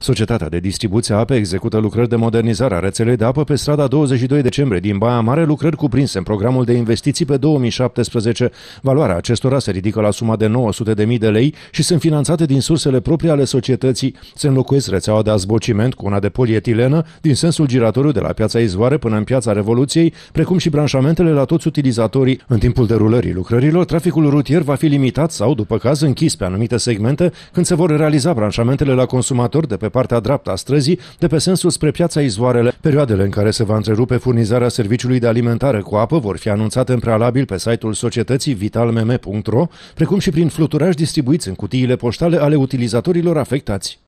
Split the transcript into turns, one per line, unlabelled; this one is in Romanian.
Societatea de distribuție a apei execută lucrări de modernizare a rețelei de apă pe strada 22 decembrie din Baia Mare, lucrări cuprinse în programul de investiții pe 2017. Valoarea acestora se ridică la suma de 900.000 de lei și sunt finanțate din sursele proprii ale societății. Se înlocuiesc rețeaua de azbociment cu una de polietilenă din sensul giratoriu de la piața Izvoare până în piața Revoluției, precum și branșamentele la toți utilizatorii. În timpul derulării lucrărilor, traficul rutier va fi limitat sau, după caz, închis pe anumite segmente când se vor realiza branșamentele la consumator de pe partea dreaptă a străzii, de pe sensul spre piața Izvoarele. Perioadele în care se va întrerupe furnizarea serviciului de alimentare cu apă vor fi anunțate în prealabil pe site-ul societății vitalmm.ro, precum și prin fluturaj distribuiți în cutiile poștale ale utilizatorilor afectați.